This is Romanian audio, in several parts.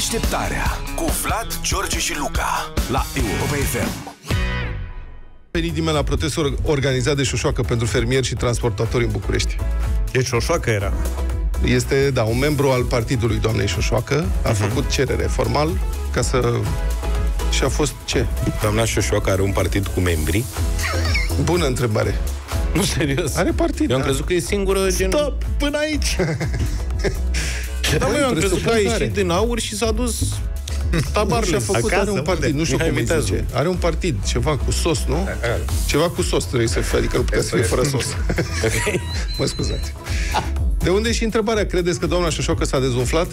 Deșteptarea cu Vlad, George și Luca la Europa FM. venit nimeni la protestul organizat de Șoșoacă pentru fermieri și transportatori în București. Deci Șoșoacă era. Este, da, un membru al partidului doamnei Șoșoacă, a făcut cerere formal ca să... Și a fost ce? Doamna Șoșoacă are un partid cu membri. Bună întrebare. Nu, serios. Are partid, Eu am da. crezut că e singură gen... Stop! Până aici! Da, mă, eu am crezut că a presupun că ieșit are. din aur și s-a dus Și tabarul. a făcut, Acasă, are un partid, unde? nu știu Mihai cum îi Viteazu. zice. Are un partid, ceva cu sos, nu? Ceva cu sos trebuie să fie, adică nu putea să fie fără sos. mă scuzați. De unde și întrebarea? Credeți că doamna Șoșoacă s-a dezumflat?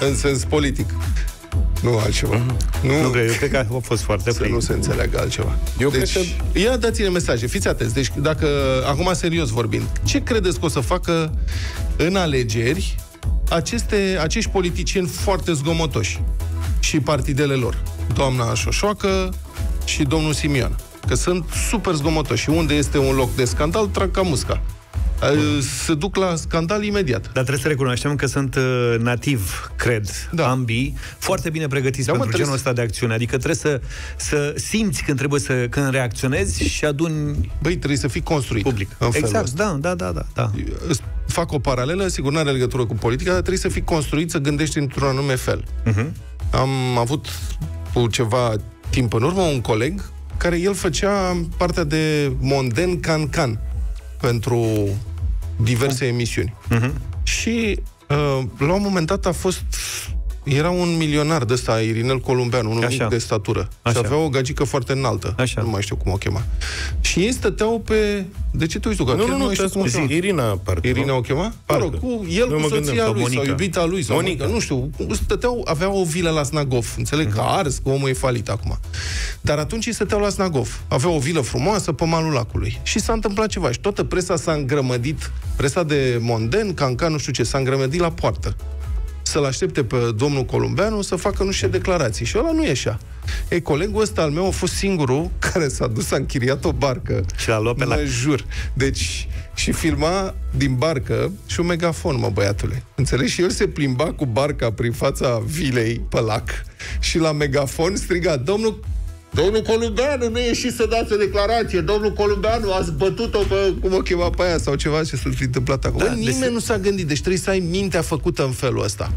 În sens politic. Nu altceva. Nu, Nu cred, eu cred că a fost foarte să plin. nu se înțeleagă altceva. Eu deci, cred Ia dați-ne mesaje, fiți atenți. Deci, dacă, acum serios vorbind, ce credeți că o să facă în alegeri aceste, acești politicieni foarte zgomotoși și partidele lor? Doamna Șoșoacă și domnul Simion. Că sunt super zgomotoși. Și unde este un loc de scandal, trag ca musca. Se duc la scandal imediat. Dar trebuie să recunoaștem că sunt uh, nativ, cred, Da. da. ambii, foarte bine pregătiți Da, da, mă, pentru genul trebuie ăsta de acțiune. Adică trebuie să, să simți când trebuie să când reacționezi și aduni Băi, trebuie să fii construit public. în felul Exact, ăsta. da, da, da, da, da. Îți fac o paralelă, sigur, nu are legătură cu politica, dar trebuie să fii construit să gândești într-un anume fel. Uh-huh. Am avut cu ceva timp în urmă un coleg care el făcea partea de monden can-can pentru diverse emisiuni. Uh-huh. Și uh, la un moment dat a fost era un milionar de ăsta, Irinel Columbeanu, un Așa. mic de statură. Așa. Și avea o gagică foarte înaltă. Așa. Nu mai știu cum o chema. Și ei stăteau pe... De ce te uiți tu? Că Nu, chiar nu, nu, mai știu te cum o ascult. chema. Irina, parcă. Irina nu? o chema? Mă Parcă. rog, cu el, Eu cu mă gândeam, soția sau lui, sau Monica. iubita lui, sau Monica. Monica. nu știu, stăteau, avea o vilă la Snagov, înțeleg că a ars, că omul e falit acum. Dar atunci ei stăteau la Snagov. Avea o vilă frumoasă pe malul lacului. Și s-a întâmplat ceva. Și toată presa s-a îngrămădit, presa de Monden, Cancan, nu știu ce, s-a îngrămădit la poartă să-l aștepte pe domnul Columbeanu să facă nu știu ce declarații. Și ăla nu ieșea. Ei, colegul ăsta al meu a fost singurul care s-a dus, a închiriat o barcă. Și l-a luat pe mă lac. jur. Deci, și filma din barcă și un megafon, mă, băiatule. Înțelegi? Și el se plimba cu barca prin fața vilei pe lac și la megafon striga, domnul Domnul Columbeanu nu ieși să dați o declarație. Domnul Columbeanu, ați bătut-o pe, cum o chema pe aia, sau ceva ce s-a fi întâmplat acum. Da, Da, nimeni deci- nu s-a gândit, deci trebuie să ai mintea făcută în felul ăsta.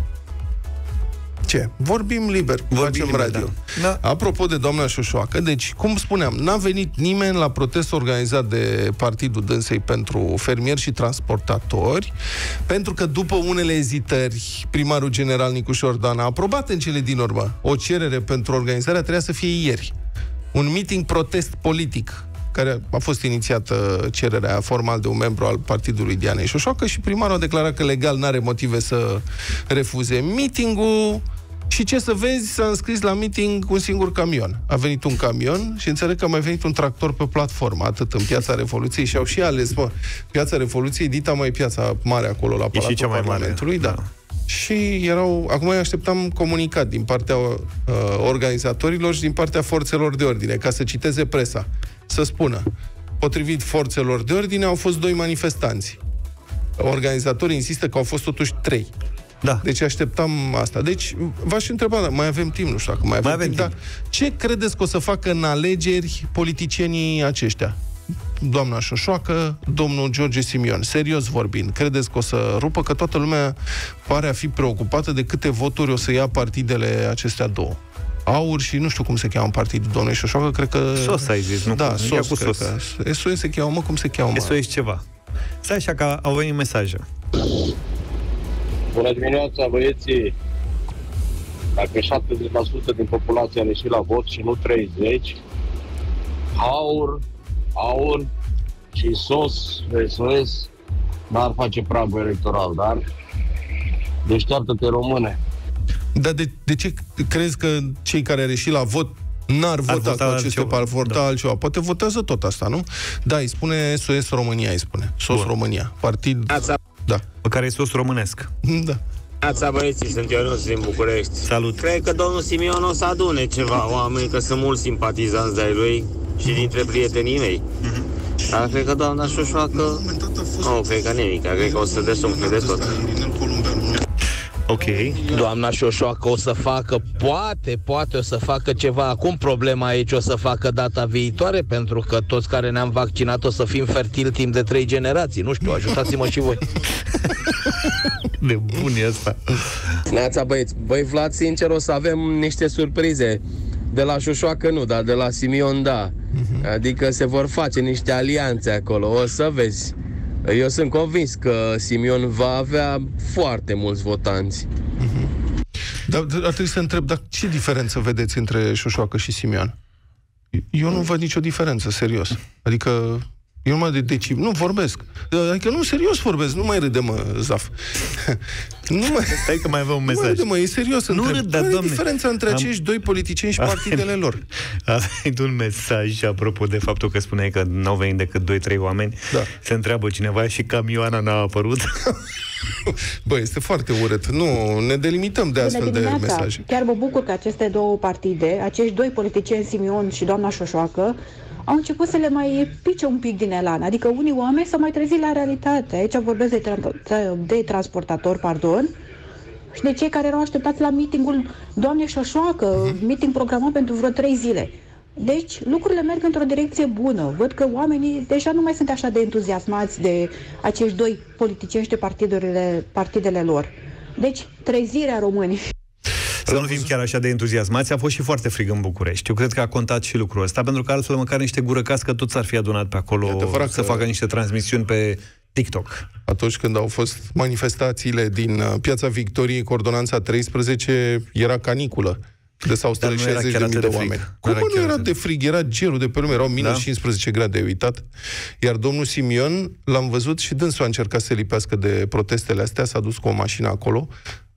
Ce? Vorbim liber, Vorbim facem liber, radio. da. Da. Apropo de doamna Șoșoacă, deci, cum spuneam, n-a venit nimeni la protest organizat de Partidul Dânsei pentru fermieri și transportatori, pentru că după unele ezitări, primarul general Nicu Șordan a aprobat în cele din urmă o cerere pentru organizarea, trebuia să fie ieri. Un meeting protest politic care a fost inițiată cererea formal de un membru al partidului Dianei Șoșoacă și primarul a declarat că legal n-are motive să refuze meetingul și ce să vezi, s-a înscris la meeting un singur camion. A venit un camion și înțeleg că a mai venit un tractor pe platformă, atât în Piața Revoluției și au și ales, mă, Piața Revoluției, dita mai piața mare acolo la și Palatul cea mai mare, Parlamentului, da. da. Și erau, acum eu așteptam comunicat din partea uh, organizatorilor și din partea forțelor de ordine, ca să citeze presa, să spună, potrivit forțelor de ordine, au fost doi manifestanți. Organizatorii insistă că au fost totuși trei. Da. Deci așteptam asta. Deci v-aș întreba, dar mai avem timp, nu știu dacă mai avem, Mai avem timp, dar ce credeți că o să facă în alegeri politicienii aceștia? Doamna Șoșoacă, domnul George Simion. Serios vorbind, credeți că o să rupă? Că toată lumea pare a fi preocupată de câte voturi o să ia partidele acestea două. Aur și nu știu cum se cheamă partidul domnului Șoșoacă, cred că... Sos ai zis, nu? Da, Ia sos, cu cred sos. Că. SOS se cheamă, mă, cum se cheamă? Să ești ceva. Stai așa că au venit mesaje. Bună dimineața, băieții! Dacă 70% din populație a ieșit la vot și nu 30, aur, aur și sos, SOS, n-ar face pragul electoral, dar deșteaptă-te române. Dar de, de ce crezi că cei care au ieșit la vot n-ar vota vota cu aceste altceva, par, vota da. altceva? Poate votează tot asta, nu? Da, îi spune SOS România, îi spune. SOS Bun. România. Partid... Da. Pe care e sos românesc. Da. Neața băieții, sunt Ionuț din București. Salut. Cred că domnul Simion o să adune ceva oameni, că sunt mulți simpatizanți de-ai lui și dintre prietenii mei. Dar cred că doamna Șoșoacă, nu, cred că nimic, cred că o să desumfle de tot. Ok. Doamna Șoșoacă o să facă, poate, poate o să facă ceva. Acum problema aici o să facă data viitoare, pentru că toți care ne-am vaccinat o să fim fertili timp de trei generații. Nu știu, ajutați-mă și voi. De bun e asta. Neața băieți, băi Vlad, sincer o să avem niște surprize De la Șoșoacă nu, dar de la Simion da. Adică se vor face niște alianțe acolo, o să vezi. Eu sunt convins că Simion va avea foarte mulți votanți. Dar dar ar trebui să întreb, dar ce diferență vedeți între Șoșoacă și Simion? Eu nu văd nicio diferență, serios. Adică, eu numai de deci, nu vorbesc. Adică nu, serios vorbesc, nu mai râde, mă, Zaf. nu mai... Stai că mai avem un Nu mai mesaj. râde, mă, e serios. Nu întreb. râd, dar, Care e doamne, diferența între am- acești doi politicieni și partidele lor? A venit un mesaj apropo de faptul că spuneai că n-au venit decât 2-3 oameni. Da. Se întreabă cineva și camioana n-a apărut. Bă, este foarte urât. Nu, ne delimităm de astfel Bună de dimineața! mesaje. Chiar mă bucur că aceste două partide, acești doi politicieni, Simion și doamna Șoșoacă, au început să le mai pice un pic din elan. Adică unii oameni s-au mai trezit la realitate. Aici vorbesc de, tra- de transportator, pardon, și de cei care erau așteptați la meetingul doamnei Șoșoacă, meeting programat pentru vreo trei zile. Deci, lucrurile merg într-o direcție bună. Văd că oamenii deja nu mai sunt așa de entuziasmați de acești doi politicieni și de partidele, partidele lor. Deci, trezirea românii. Să nu fim chiar așa de entuziasmați. A fost și foarte frig în București. Eu cred că a contat și lucrul ăsta, pentru că altfel măcar niște gură cască toți ar fi adunat pe acolo E adevărat să că- facă niște transmisiuni pe TikTok. Atunci când au fost manifestațiile din uh, Piața Victoriei cu ordonanța 13, era caniculă. De s-au Dar nu strâns era 60 de chiar mii atât de de frig. oameni. Nu Cum era mă, nu chiar era atât. de frig? Era gerul de pe lume, erau minus Da? 15 grade de uitat. Iar domnul Simion, l-am văzut și dânsul a încercat să se lipească de protestele astea, s-a dus cu o mașină acolo,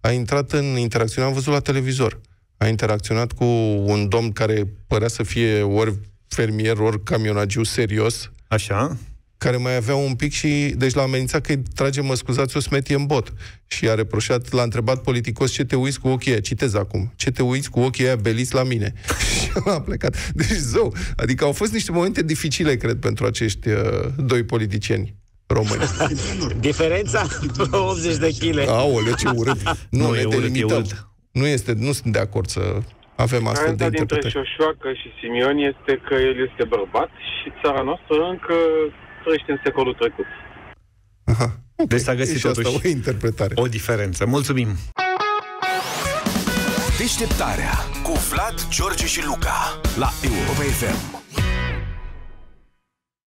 a intrat în interacțiune, am văzut la televizor. A interacționat cu un domn care părea să fie ori fermier, ori camionagiu serios, Așa? care mai avea un pic și... Deci l-a amenințat că îi trage, mă scuzați, o smetie în bot. Și a reproșat, l-a întrebat politicos ce te uiți cu ochii aia, citez acum, ce te uiți cu ochii aia beliți la mine. și a plecat. Deci, zău, adică au fost niște momente dificile, cred, pentru acești uh, doi politicieni români. Diferența? 80 de kg. Aoleu, ce urât. Nu, Nu, ne e urât, e delimităm. urât. Nu, este, nu sunt de acord să avem astfel de Diferența dintre interpretări. Șoșoacă și Simion este că el este bărbat și țara noastră încă trăiește în secolul trecut. Aha. Ok, Deci s-a găsit e și asta totuși o interpretare. o diferență. Mulțumim! Deșteptarea cu Vlad, George și Luca la Europa FM.